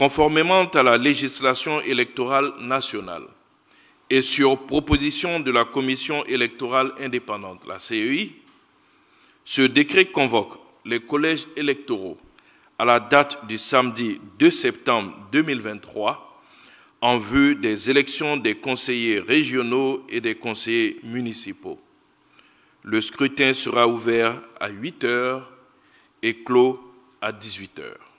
Conformément à la législation électorale nationale et sur proposition de la Commission électorale indépendante, la CEI, ce décret convoque les collèges électoraux à la date du samedi 2 septembre 2023 en vue des élections des conseillers régionaux et des conseillers municipaux. Le scrutin sera ouvert à 8 heures et clos à 18 heures.